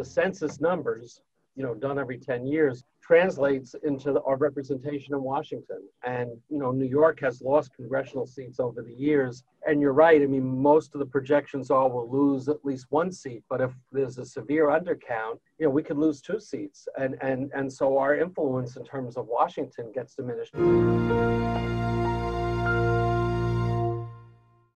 the census numbers, you know, done every 10 years, translates into the, our representation in Washington. And, you know, New York has lost congressional seats over the years. And you're right. I mean, most of the projections are we'll lose at least one seat. But if there's a severe undercount, you know, we could lose two seats. And, and, and so our influence in terms of Washington gets diminished.